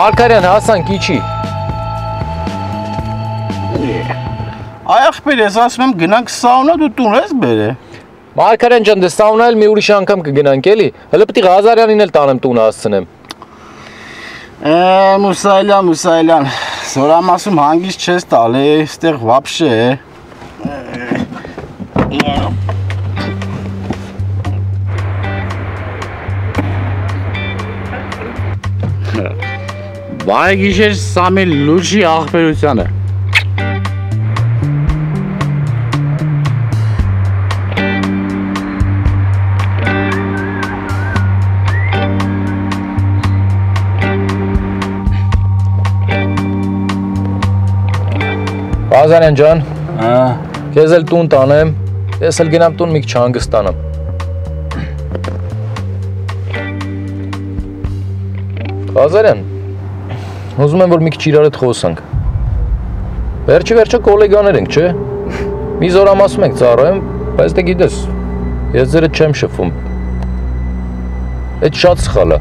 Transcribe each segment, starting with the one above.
Մարկարյան հասանք իջի։ Այ ախպեր, ես ասում եմ գնանք սաունա, դու տուն ես բերե։ Մարկարյան ջան, դե սաունա էլ մի ուրիշ անգամ կգնանք էլի։ Հələ է Ղազարյանին էլ տանեմ տուն հասցնեմ։ Է, Մուսայլյան, Մուսայլյան, Սորամասում հանգիստ չես տալ, է, ստեղ վապշե է։ Վայ գիշեր Սամիլ լուչի աղբերությանը։ Ղազարյան ջան, քեզ էլ տուն տանեմ։ Ես էլ գնամ տուն մի քիչ հանգստանամ։ Ղազարյան, ուզում եմ որ մի քիչ իրար հետ խոսանք։ Վերջի վերջը գոլեգաներ ենք, չէ՞։ Մի զորամասում ենք ծառայում, բայց դե գիտես, ես ձերը չեմ շփվում։ Այդ շատ սխալ է։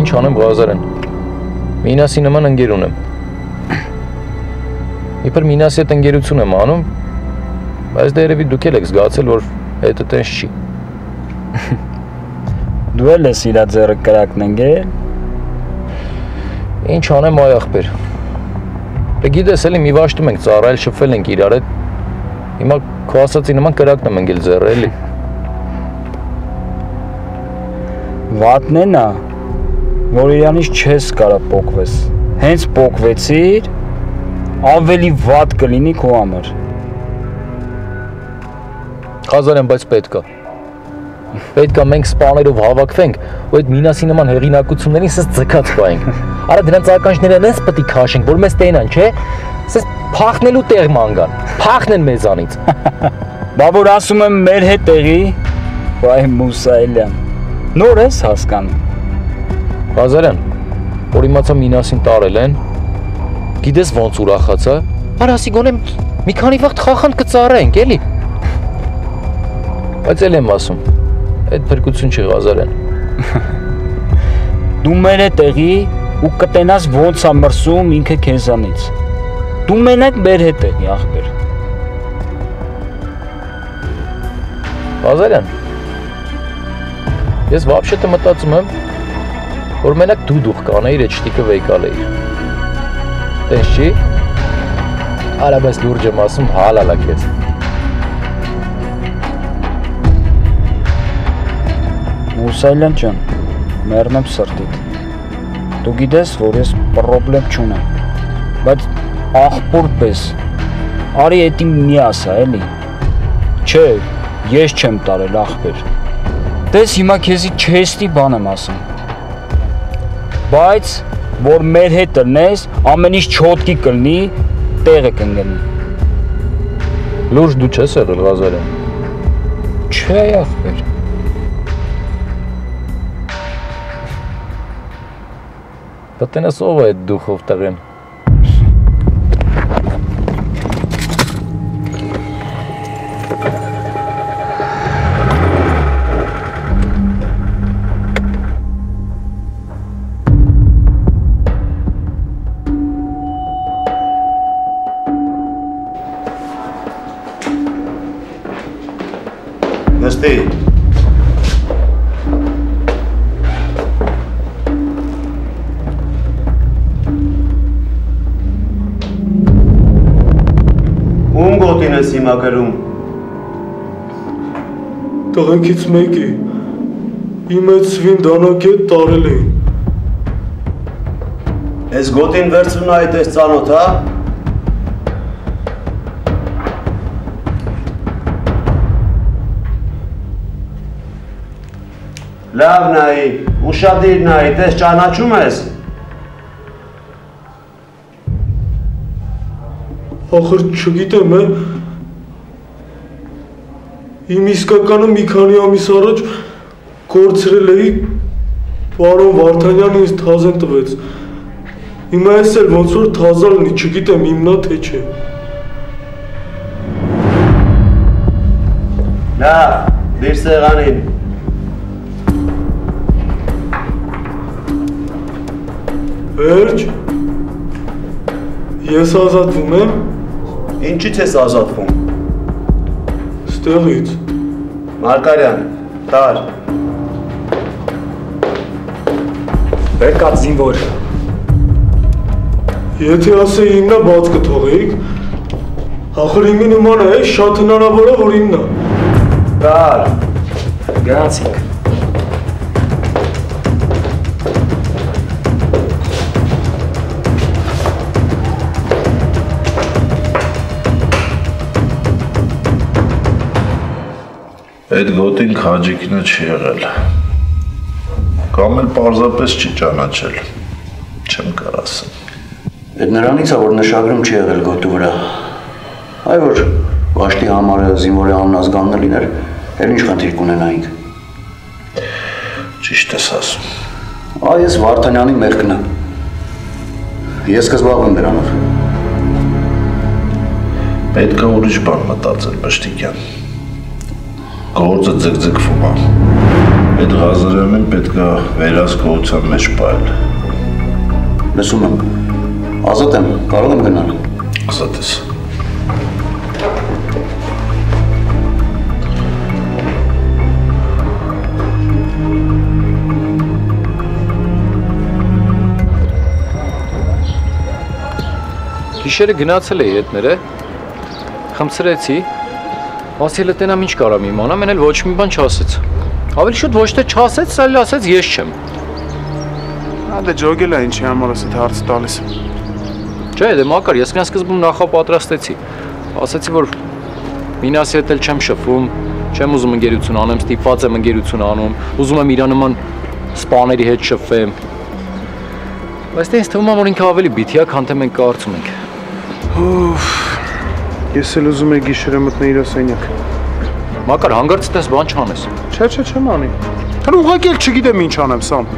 Ինչ անեմ Ղազարյան։ Մինասի նման ընկեր ունեմ։ Իբր Մինասի հետ ընկերություն եմ անում, բայց դե երևի դուք եք զգացել, որ հետը տենց չի։ Դու էլ ես իրա ձեռը կրակն ընկել։ Ինչ անեմ այ ախպեր։ Դե գիտես էլի մի վաշտում ենք ծառայել, շփվել ենք իրար հետ։ Հիմա քո ասածի նման կրակն եմ ընկել ձեռը էլի։ Վատն է նա, որ իրանից չես կարա փոկվես։ Հենց փոկվեցիր, ավելի վատ կլինի քո համար։ Խազարյան, բայց պետք է։ Պետք է մենք սպաներով հավաքվենք ու այդ մինասի նման հեղինակություններին սս ձգած պայենք։ Արա դրանց ականջները նես պետք է քաշենք, որ մեզ տենան, չէ՞։ Սս փախնելու տեղ ման գան։ Փախնեն մեզանից։ Բա որ ասում եմ մեր հետ տեղի, վայ Մուսայելյան։ Նոր ես հասկանում։ Խազարյան, որ իմացա մինասին տարել են, գիտես ոնց ուրախացա։ Արա ասի գոնե մի քանի վաղ խախանդ կծառայենք, էլի։ Բայց էլ եմ ասում, այդ փրկություն չի Ղազարյան։ Դու մեր հետ տեղի ու կտենաս ոնց է մրսում ինքը քեզանից։ Դու մենակ մեր հետ տեղի ախպեր։ Ղազարյան։ Ես вообще-то մտածում եմ, որ մենակ դու դուխ կանեիր այդ շտիկը վեյկալեիր։ Տես չի։ Արա բայց լուրջ եմ ասում, հալալա քեզ։ Մուսայելյան ջան, մեռնեմ սրտիդ։ Դու գիտես, որ ես պրոբլեմ չունեմ։ Բայց աղբոր պես արի էդի մի ասա, էլի։ Չէ, ես չեմ տարել աղբեր։ Տես հիմա քեզի չեստի բան եմ ասում։ Բայց որ մեր հետ լնես, ամեն ինչ չոտկի կլնի, տեղը կընկնի։ Լուրջ դու չես եղել Ղազարյան։ Չէ, աղբեր։ то ты насовывает духу вторым. Подожди. Գոտին ես հիմա գրում։ Տղենքից մեկի իմ այդ սվին դանակետ տարել էին։ Ես գոտին վերցնում այդ ես ծանոթ, հա։ Լավ նայի, ուշադիր նայի, տես ճանաչում ես։ Ախր չգիտեմ, է։ Իմ իսկականը մի քանի ամիս առաջ կորցրել էի պարոն Վարդանյանը ինձ թազեն տվեց։ Հիմա ես էլ ոնց որ թազա լինի, չգիտեմ իմնա թե չէ։ Լավ, դիր սեղանին։ Վերջ։ Ես ազատվում եմ Ինչից ես ազատվում։ ստեղից։ Մարգարյան, տար։ Բերկած զինվոր։ Եթե ասեի իմնա բաց կթողեիք, ախր իմի նման է, շատ հնարավոր է, որ իմնա։ Տար։ Գնացինք։ Այդ գոտին քաջիկնը չի եղել։ Կամ էլ պարզապես չի ճանաչել։ Չեմ կար ասեմ։ Այդ նրանից է որ նշագրում չի եղել գոտու վրա։ Այ որ Վաշտի համարը զինվորի աննազգանն լիներ, էլ ինչ խնդիր կունենայինք։ Ճիշտ ես ասում։ Այ ես Վարդանյանի մեղքն եմ։ Ես կզբաղվեմ դրանով։ Պետք է ուրիշ բան մտածել, Բշտիկյան։ Գործը ձգձգվում է։ Այդ Ղազարյանին պետք է վերած գողության մեջ պայել։ Լսում եմ։ Ազատ եմ, կարող եմ գնալ։ Ասած ես։ Գիշերը գնացել էի հետները, խմցրեցի, ասել է տենամ ինչ կարամ իմանամ, են էլ ոչ մի բան չասեց։ Ավելի շուտ ոչ թե չասեց, այլ ասեց ես չեմ։ Հա դե ջոգել է ինչի համար ես այդ հարցը տալիս։ Չէ, դե մակար, ես կնան սկզբում նախապատրաստեցի։ Ասացի, որ Մինասի հետ էլ չեմ շփվում, չեմ ուզում ընկերություն անեմ, ստիպված եմ ընկերություն անում, ուզում եմ իր նման սպաների հետ շփվեմ։ Բայց դե ինձ թվում է, որ ինքը ավելի բիթիա, քան թե մենք կարծում ենք։ Ուֆ։ Ես էլ ուզում եի գիշերը մտնել իր սենյակ։ Մակար, հանգարց տես բան չանես։ Չէ, չէ, չեմ անի։ Հələ ուղղակի էլ չգիտեմ ինչ անեմ, Սամ։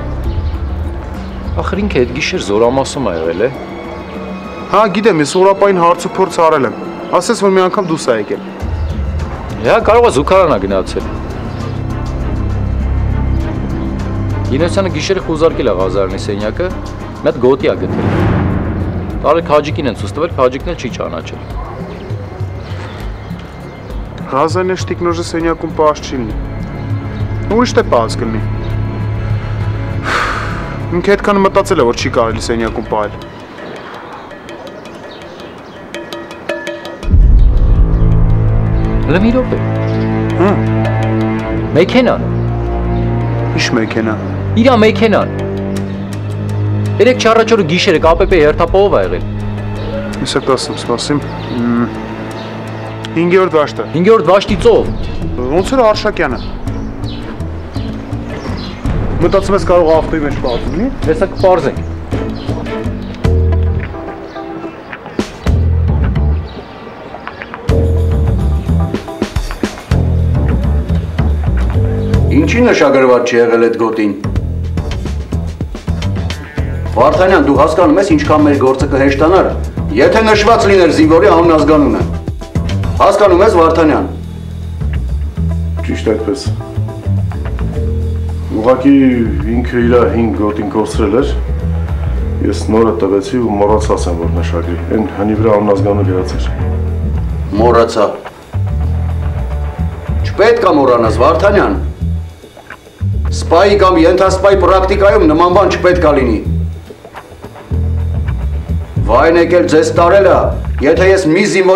Ախր ինքը այդ գիշեր զորամասում ա եղել է։ Հա, գիտեմ, ես օրապային հարց ու փորձ արել եմ։ Ասես որ մի անգամ դուս ա եկել։ Հա, կարող է զուգարանա գնացել։ Գինոսյանը գիշերը խուզարկել է Ղազարնի սենյակը, մի հատ գոտի ա գտել։ Տարել քաջիկին են ցույց տվել, քաջիկն էլ չի ճանաչել։ Ռազանե շտիկնոժը սենյակում պահած չի լինի։ Ուրիշ թե պահած կլինի։ Ինքը այդքան մտածել է որ չի կարելի սենյակում պահել։ Հələ մի րոպե։ Հա, Մեքենան, ի՞նչ մեքենա։ իրա մեքենան։ Երեք չառաջորը գիշերը ԿՊՊ հերթապահով ա եղել։ Իսկ ասեմ, սպասիմ։ 5-րդ դաշտը։ 5-րդ Վաշտի ծով։ Ոնց էր Արշակյանը։ Մտածում ես կարող ավտոյի մեջ պահած լինի։ Հեսա կպարզենք։ Ինչի նշագրված չի եղել այդ գոտին։ Վարդանյան, դու հասկանում ես ինչքան մեր գործը կհեշտանար, եթե նշված լիներ զինվորի աննազգանունը։ Հասկանում ես Վարդանյան։ Ճիշտ այդպես։ Ուղղակի ինքը իր 5 գոտին կորցրել էր։ Ես նորը տվեցի ու մոռացած եմ որ նշագրի։ Այն հնի վրա աննազգանը գրած էր։ Մոռացա։ Չպետք է մոռանաս Վարդանյան։ Սպայի կամ ենթասպայի պրակտիկայում նման բան չպետք է լինի։ Վայն եկել ձեզ տարելը, եթե ես մի զինվոր